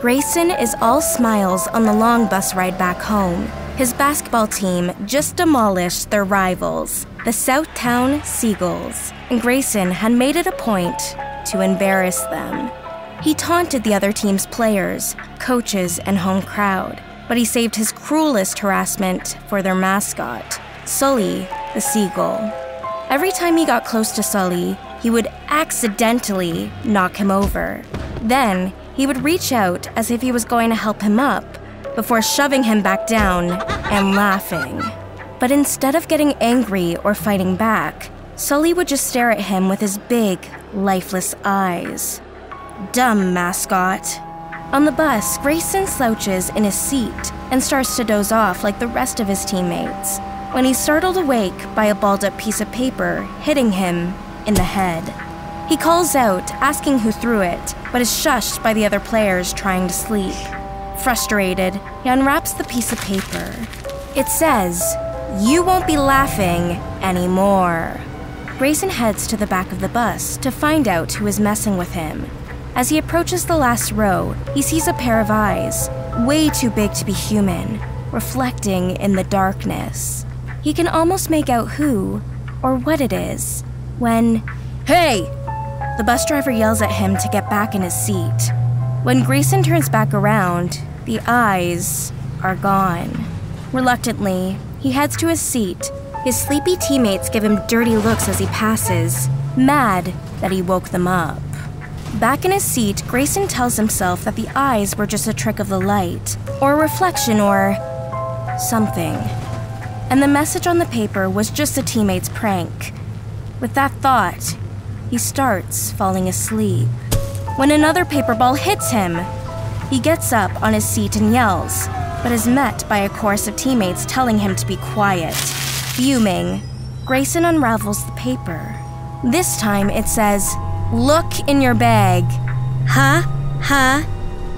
Grayson is all smiles on the long bus ride back home. His basketball team just demolished their rivals, the Southtown Seagulls, and Grayson had made it a point to embarrass them. He taunted the other team's players, coaches, and home crowd, but he saved his cruelest harassment for their mascot, Sully the Seagull. Every time he got close to Sully, he would accidentally knock him over. Then, he would reach out as if he was going to help him up before shoving him back down and laughing. But instead of getting angry or fighting back, Sully would just stare at him with his big, lifeless eyes. Dumb mascot. On the bus, Grayson slouches in his seat and starts to doze off like the rest of his teammates when he's startled awake by a balled up piece of paper hitting him in the head. He calls out, asking who threw it, but is shushed by the other players trying to sleep. Frustrated, he unwraps the piece of paper. It says, You won't be laughing anymore. Grayson heads to the back of the bus to find out who is messing with him. As he approaches the last row, he sees a pair of eyes, way too big to be human, reflecting in the darkness. He can almost make out who or what it is when, Hey! The bus driver yells at him to get back in his seat. When Grayson turns back around, the eyes are gone. Reluctantly, he heads to his seat. His sleepy teammates give him dirty looks as he passes, mad that he woke them up. Back in his seat, Grayson tells himself that the eyes were just a trick of the light, or a reflection, or something. And the message on the paper was just a teammate's prank. With that thought, he starts falling asleep. When another paper ball hits him, he gets up on his seat and yells, but is met by a chorus of teammates telling him to be quiet. Fuming, Grayson unravels the paper. This time it says, Look in your bag. Ha, ha,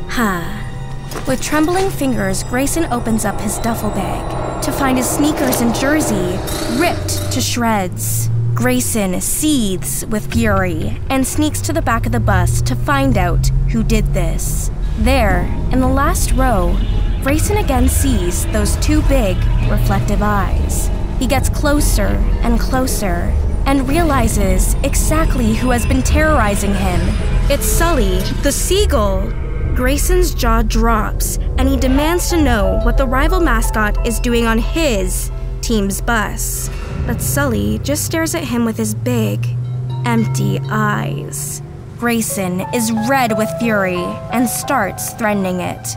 ha. With trembling fingers, Grayson opens up his duffel bag to find his sneakers and jersey ripped to shreds. Grayson seethes with fury and sneaks to the back of the bus to find out who did this. There, in the last row, Grayson again sees those two big, reflective eyes. He gets closer and closer and realizes exactly who has been terrorizing him. It's Sully, the seagull. Grayson's jaw drops, and he demands to know what the rival mascot is doing on his team's bus. But Sully just stares at him with his big, empty eyes. Grayson is red with fury and starts threatening it.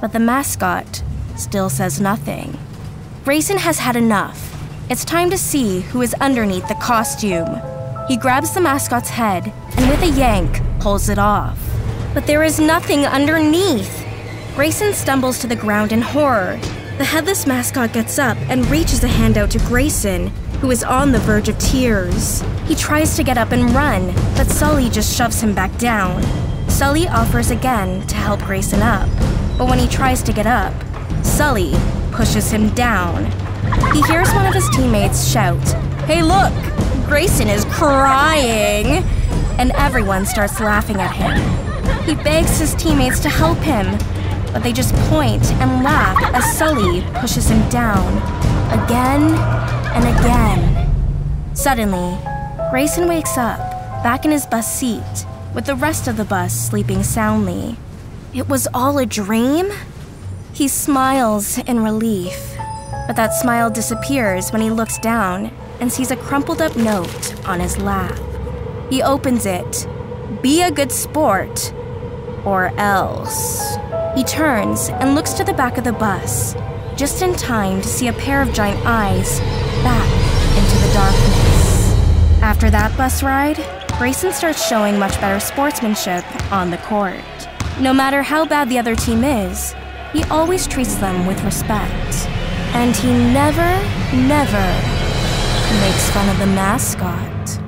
But the mascot still says nothing. Grayson has had enough. It's time to see who is underneath the costume. He grabs the mascot's head and, with a yank, pulls it off. But there is nothing underneath. Grayson stumbles to the ground in horror. The headless mascot gets up and reaches a hand out to Grayson, who is on the verge of tears. He tries to get up and run, but Sully just shoves him back down. Sully offers again to help Grayson up, but when he tries to get up, Sully pushes him down. He hears one of his teammates shout, Hey, look! Grayson is crying! And everyone starts laughing at him. He begs his teammates to help him, but they just point and laugh as Sully pushes him down again and again. Suddenly, Grayson wakes up, back in his bus seat, with the rest of the bus sleeping soundly. It was all a dream? He smiles in relief, but that smile disappears when he looks down and sees a crumpled up note on his lap. He opens it. Be a good sport, or else. He turns and looks to the back of the bus, just in time to see a pair of giant eyes back into the darkness. After that bus ride, Grayson starts showing much better sportsmanship on the court. No matter how bad the other team is, he always treats them with respect. And he never, never makes fun of the mascot.